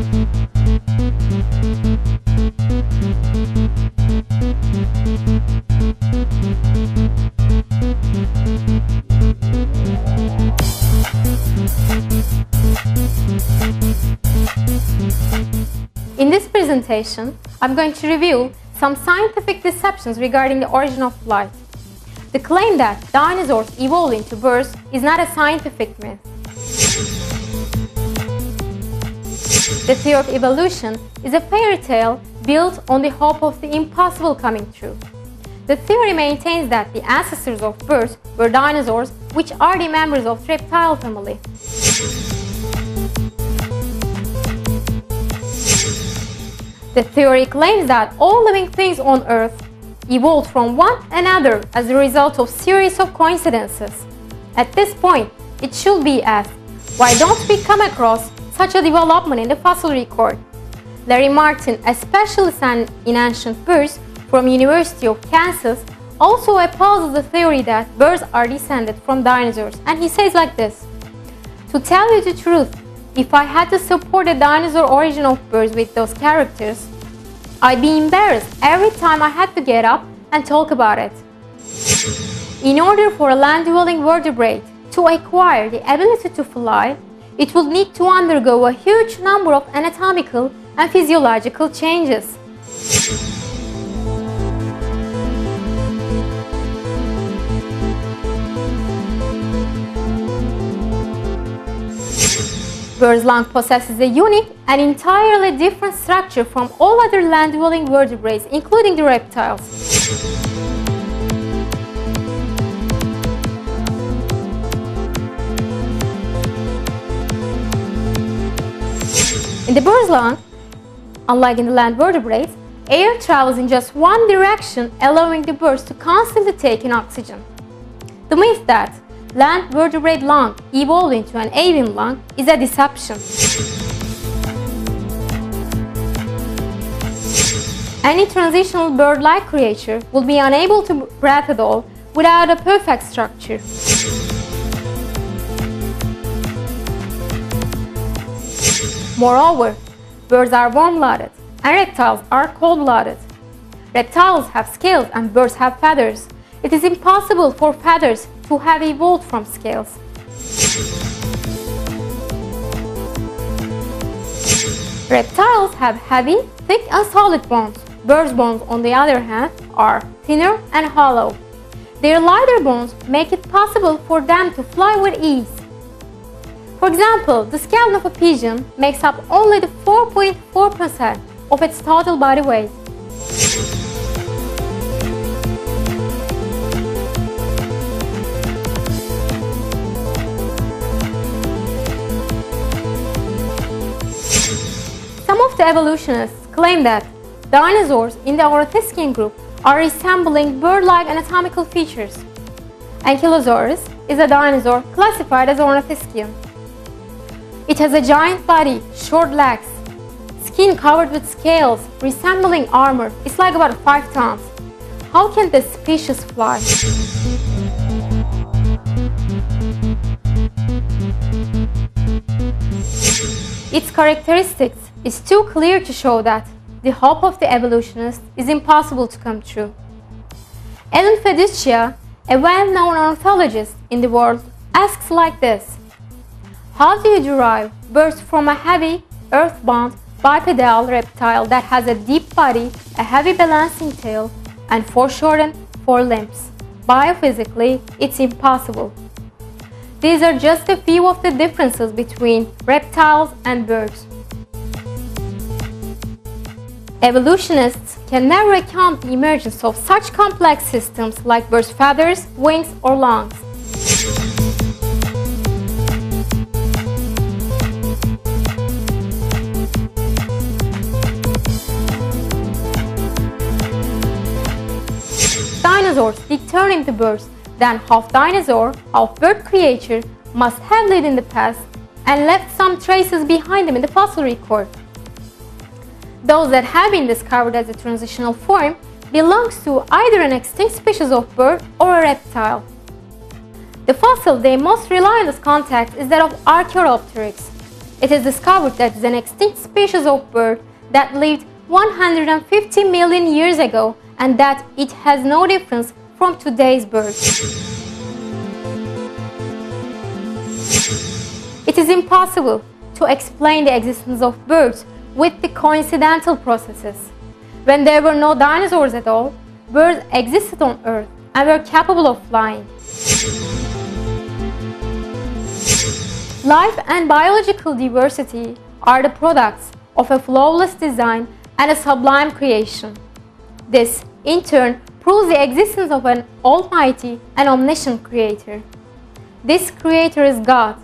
In this presentation, I'm going to review some scientific deceptions regarding the origin of life. The claim that dinosaurs evolved into birds is not a scientific myth. The theory of evolution is a fairy tale built on the hope of the impossible coming true. The theory maintains that the ancestors of birds were dinosaurs, which are the members of the reptile family. The theory claims that all living things on Earth evolved from one another as a result of series of coincidences. At this point, it should be asked, why don't we come across such a development in the fossil record? Larry Martin, a specialist in ancient birds from University of Kansas, also opposes the theory that birds are descended from dinosaurs, and he says like this, To tell you the truth, if I had to support the dinosaur origin of birds with those characters, I'd be embarrassed every time I had to get up and talk about it. In order for a land-dwelling vertebrate to acquire the ability to fly, it will need to undergo a huge number of anatomical and physiological changes. Bird's lung possesses a unique and entirely different structure from all other land-dwelling vertebrates, including the reptiles. In the bird's lung, unlike in the land vertebrates, air travels in just one direction, allowing the birds to constantly take in oxygen. The myth that land vertebrate lung evolved into an avian lung is a deception. Any transitional bird-like creature will be unable to breathe at all without a perfect structure. Moreover, birds are warm-blooded and reptiles are cold-blooded. Reptiles have scales and birds have feathers. It is impossible for feathers to have evolved from scales. Reptiles have heavy, thick and solid bones. Birds' bones, on the other hand, are thinner and hollow. Their lighter bones make it possible for them to fly with ease. For example, the skeleton of a pigeon makes up only the 4.4% of its total body weight. Some of the evolutionists claim that dinosaurs in the Ornithischian group are resembling bird-like anatomical features. Ankylosaurus is a dinosaur classified as Ornithischian. It has a giant body, short legs, skin covered with scales resembling armor. It's like about 5 tons. How can this species fly? Its characteristics is too clear to show that the hope of the evolutionist is impossible to come true. Alan Feduccia, a well-known ornithologist in the world, asks like this. How do you derive birds from a heavy, earth-bound, bipedal reptile that has a deep body, a heavy balancing tail, and foreshortened forelimbs? Biophysically, it's impossible. These are just a few of the differences between reptiles and birds. Evolutionists can never account the emergence of such complex systems like birds' feathers, wings, or lungs. Dinosaurs did turn into birds, then half dinosaur, half bird creature must have lived in the past and left some traces behind them in the fossil record. Those that have been discovered as a transitional form belongs to either an extinct species of bird or a reptile. The fossil they most rely on as contact is that of Archaeopteryx. It is discovered that is an extinct species of bird that lived 150 million years ago and that it has no difference from today's birds. It is impossible to explain the existence of birds with the coincidental processes. When there were no dinosaurs at all, birds existed on Earth and were capable of flying. Life and biological diversity are the products of a flawless design and a sublime creation. This, in turn, proves the existence of an almighty and omniscient creator. This creator is God,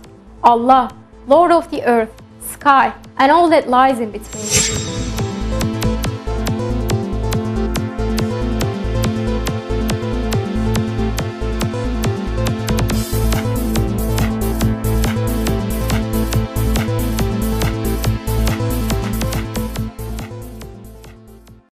Allah, Lord of the earth, sky, and all that lies in between.